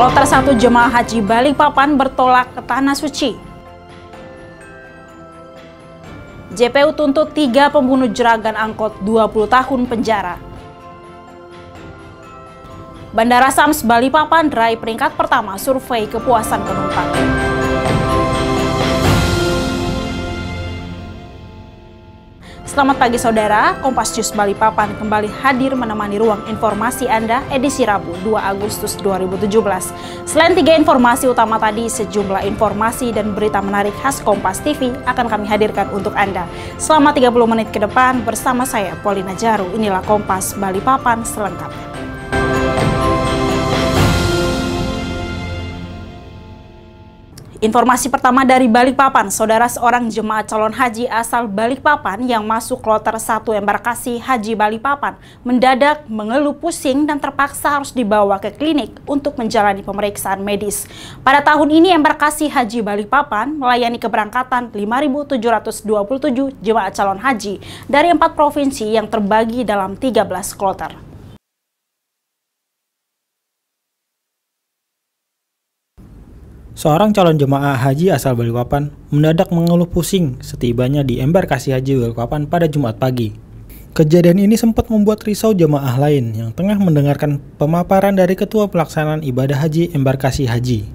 Kloter 1 jemaah haji Balikpapan bertolak ke Tanah Suci. JPU tuntut tiga pembunuh jeragan angkot 20 tahun penjara. Bandara Sams Balikpapan raih peringkat pertama survei kepuasan penumpang. Selamat pagi saudara, Kompas News Balikpapan kembali hadir menemani ruang informasi Anda edisi Rabu 2 Agustus 2017. Selain tiga informasi utama tadi, sejumlah informasi dan berita menarik khas Kompas TV akan kami hadirkan untuk Anda. Selama 30 menit ke depan bersama saya Polina Jaru, inilah Kompas Balikpapan selengkapnya. Informasi pertama dari Balikpapan, saudara seorang jemaat calon haji asal Balikpapan yang masuk kloter 1 embarkasi Haji Balikpapan mendadak mengeluh pusing dan terpaksa harus dibawa ke klinik untuk menjalani pemeriksaan medis. Pada tahun ini embarkasi Haji Balikpapan melayani keberangkatan 5.727 jemaat calon haji dari empat provinsi yang terbagi dalam 13 kloter. Seorang calon jemaah haji asal Balikpapan mendadak mengeluh pusing setibanya di embarkasi haji Balikpapan pada Jumat pagi. Kejadian ini sempat membuat risau jemaah lain yang tengah mendengarkan pemaparan dari Ketua Pelaksanaan Ibadah Haji Embarkasi Haji.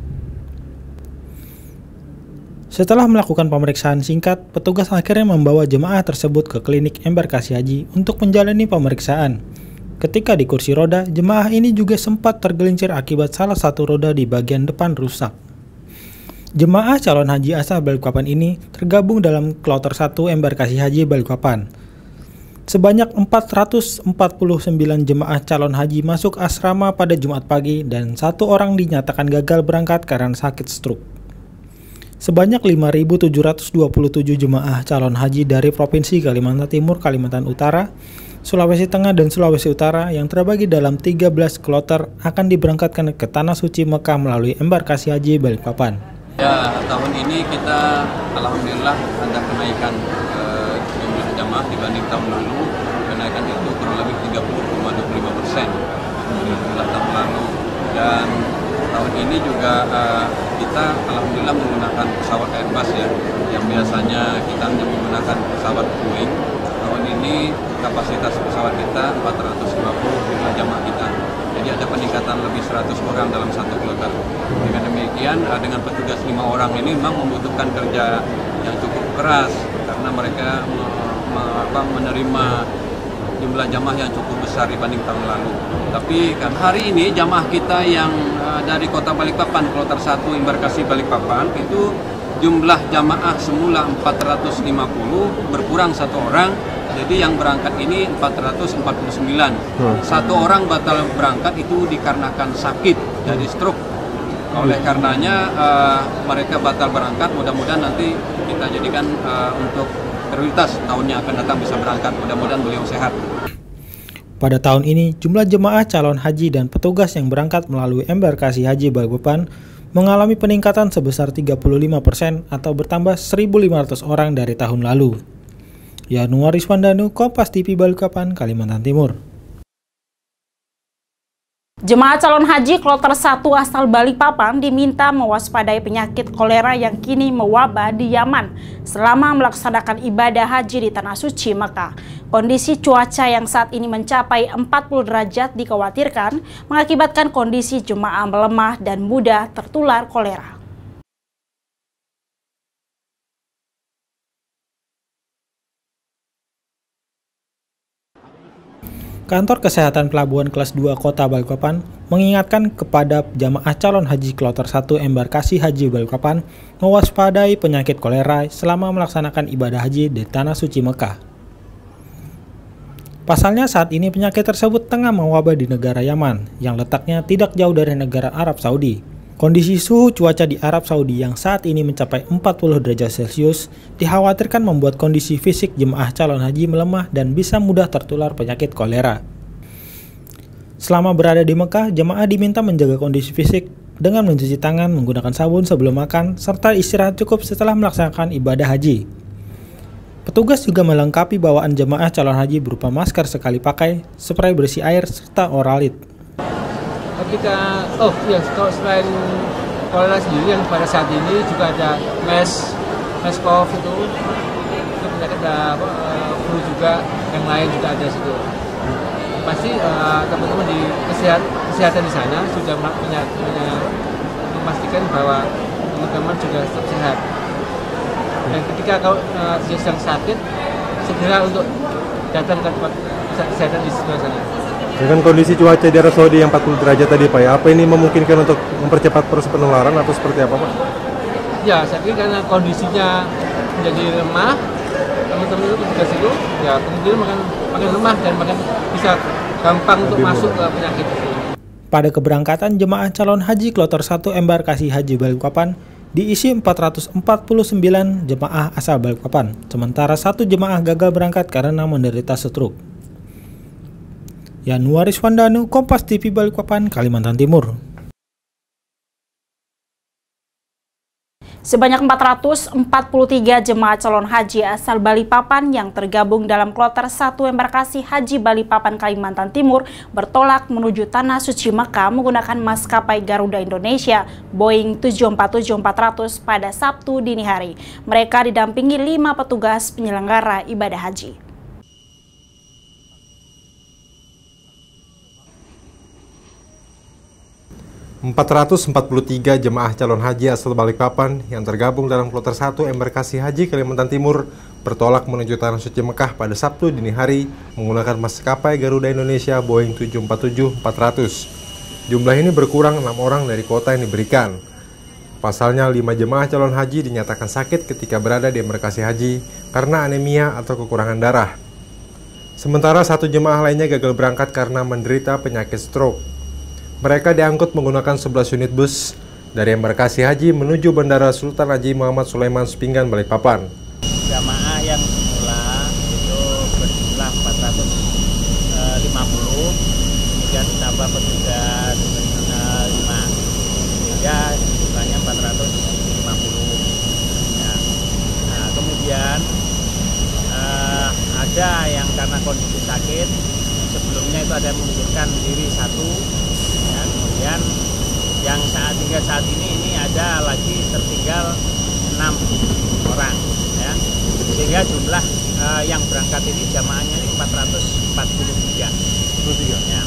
Setelah melakukan pemeriksaan singkat, petugas akhirnya membawa jemaah tersebut ke klinik embarkasi haji untuk menjalani pemeriksaan. Ketika di kursi roda, jemaah ini juga sempat tergelincir akibat salah satu roda di bagian depan rusak. Jemaah calon haji asal Balikpapan ini tergabung dalam kloter 1 embarkasi haji Balikpapan. Sebanyak 449 jemaah calon haji masuk asrama pada Jumat pagi dan satu orang dinyatakan gagal berangkat karena sakit stroke. Sebanyak 5.727 jemaah calon haji dari Provinsi Kalimantan Timur, Kalimantan Utara, Sulawesi Tengah, dan Sulawesi Utara yang terbagi dalam 13 kloter akan diberangkatkan ke Tanah Suci Mekah melalui embarkasi haji Balikpapan. Ya, tahun ini kita alhamdulillah ada kenaikan uh, jumlah jamaah dibanding tahun lalu. Kenaikan itu kurang lebih 30,25 persen jumlah tahun lalu. Dan tahun ini juga uh, kita alhamdulillah menggunakan pesawat Airbus ya, yang biasanya kita hanya menggunakan pesawat Boeing. Tahun ini kapasitas pesawat kita 450 jumlah jamaah kita jadi ada peningkatan lebih 100 orang dalam satu kloter. Dengan demikian, eh, dengan petugas lima orang ini memang membutuhkan kerja yang cukup keras karena mereka menerima jumlah jamaah yang cukup besar dibanding tahun lalu. Tapi kan hari ini jamaah kita yang uh, dari kota Balikpapan, kloter 1 embarkasi Balikpapan itu jumlah jamaah semula 450 berkurang satu orang jadi yang berangkat ini 449. Hmm. Satu orang batal berangkat itu dikarenakan sakit jadi stroke. Oleh karenanya uh, mereka batal berangkat. Mudah-mudahan nanti kita jadikan uh, untuk prioritas tahun yang akan datang bisa berangkat. Mudah-mudahan beliau sehat. Pada tahun ini, jumlah jemaah calon haji dan petugas yang berangkat melalui embarkasi haji Balikpapan mengalami peningkatan sebesar 35% atau bertambah 1.500 orang dari tahun lalu. Yanuaris Wandanu, Kompas TV Balikpapan, Kalimantan Timur. Jemaah calon haji kloter 1 asal Balikpapan diminta mewaspadai penyakit kolera yang kini mewabah di Yaman selama melaksanakan ibadah haji di Tanah Suci Mekah. Kondisi cuaca yang saat ini mencapai 40 derajat dikhawatirkan mengakibatkan kondisi jemaah melemah dan mudah tertular kolera. Kantor Kesehatan Pelabuhan Kelas 2 Kota Balikpapan mengingatkan kepada jamaah calon haji kloter 1 embarkasi haji Balikpapan mewaspadai penyakit kolera selama melaksanakan ibadah haji di Tanah Suci Mekah. Pasalnya saat ini penyakit tersebut tengah mewabah di negara Yaman yang letaknya tidak jauh dari negara Arab Saudi. Kondisi suhu cuaca di Arab Saudi yang saat ini mencapai 40 derajat Celcius dikhawatirkan membuat kondisi fisik jemaah calon haji melemah dan bisa mudah tertular penyakit kolera. Selama berada di Mekah, jemaah diminta menjaga kondisi fisik dengan mencuci tangan menggunakan sabun sebelum makan, serta istirahat cukup setelah melaksanakan ibadah haji. Petugas juga melengkapi bawaan jemaah calon haji berupa masker sekali pakai, spray bersih air, serta oralit. Ketika oh ya kalau selain kolera sendiri yang pada saat ini juga ada mes mes cough itu. Itu penyakit apa uh, flu juga yang lain juga ada situ. Pasti uh, teman-teman di kesehatan kesehatan di sana sudah punya, punya memastikan bahwa teman-teman juga tetap sehat. Dan ketika kau uh, sedang sakit segera untuk datang ke tempat kesehatan di sebelah sana dengan kondisi cuaca di Arab Saudi yang 40 derajat tadi Pak ya, apa ini memungkinkan untuk mempercepat proses penularan atau seperti apa Pak? Ya, saya kira karena kondisinya menjadi lemah, teman-teman itu petugas itu ya kemudian makan makin lemah dan makin bisa gampang untuk masuk ke penyakit itu. Pada keberangkatan jemaah calon haji kloter 1 embarkasi Haji Balikpapan diisi 449 jemaah asal Balikpapan, sementara satu jemaah gagal berangkat karena menderita stroke. Yanuaris Wandanu, Kompas TV Balikpapan, Kalimantan Timur. Sebanyak 443 jemaah calon haji asal Balikpapan yang tergabung dalam kloter 1 embarkasi Haji Balikpapan Kalimantan Timur bertolak menuju Tanah Suci Mekah menggunakan maskapai Garuda Indonesia Boeing 747-400 pada Sabtu dini hari. Mereka didampingi lima petugas penyelenggara ibadah haji. 443 jemaah calon haji asal Balikpapan yang tergabung dalam kloter 1 embarkasi haji Kalimantan Timur bertolak menuju Tanah Suci Mekah pada Sabtu dini hari menggunakan maskapai Garuda Indonesia Boeing 747-400. Jumlah ini berkurang 6 orang dari kuota yang diberikan. Pasalnya, 5 jemaah calon haji dinyatakan sakit ketika berada di embarkasi haji karena anemia atau kekurangan darah. Sementara satu jemaah lainnya gagal berangkat karena menderita penyakit stroke. Mereka diangkut menggunakan 11 unit bus dari embarkasi haji menuju Bandara Sultan Haji Muhammad Sulaiman Sepinggan, Balikpapan. Jamaah yang semula itu berjumlah 450, kemudian ditambah petugas 5, sehingga jumlahnya 450. Ya. Nah, kemudian uh, ada yang karena kondisi sakit, sebelumnya itu ada yang mengundurkan diri satu, saat ini ini ada lagi tertinggal enam orang ya. Sehingga jumlah uh, yang berangkat ini jamaahnya ini 443 ya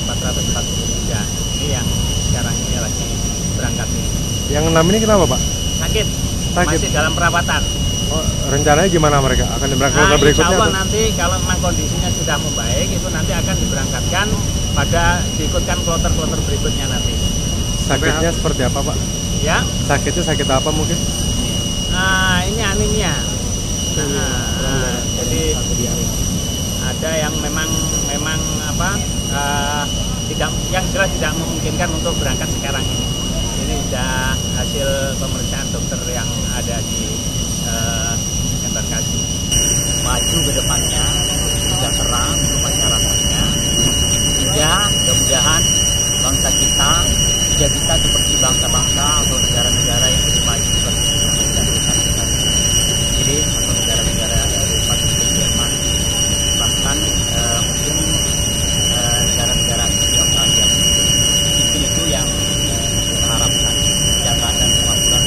443 ini yang sekarang ini lagi berangkat ini. Yang enam ini kenapa pak? Sakit, sakit. masih dalam perawatan. Oh, rencananya gimana mereka? Akan diberangkatkan nah, berikutnya? Insya Allah nanti kalau memang kondisinya sudah membaik itu nanti akan diberangkatkan pada diikutkan kloter-kloter berikutnya nanti. Sakitnya seperti apa pak? Ya. Sakitnya sakit apa mungkin? Nah ini anemia. Nah, nah, jadi ada yang memang memang apa uh, tidak yang jelas tidak memungkinkan untuk berangkat sekarang ini. Ini sudah hasil pemeriksaan dokter yang ada di uh, embarkasi. Maju ke depannya, sudah terang masyarakatnya. Ya, mudah-mudahan bangsa kita bisa seperti bangsa-bangsa atau negara-negara yang lebih maju. Jadi atau negara-negara Eropa seperti Jerman, bahkan uh, mungkin uh, negara-negara Australia. Mungkin itu yang kita harapkan kesejahteraan dan kemakmuran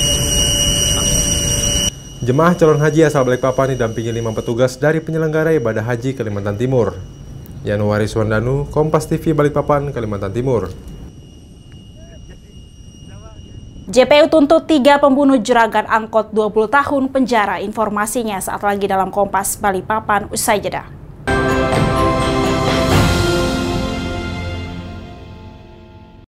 Jemaah calon haji asal Balikpapan didampingi lima petugas dari penyelenggara ibadah haji Kalimantan Timur. Yanuari Swandanu, Kompas TV Balikpapan, Kalimantan Timur. JPU tuntut tiga pembunuh juragan angkot 20 tahun penjara. Informasinya saat lagi dalam Kompas Balikpapan usai jeda.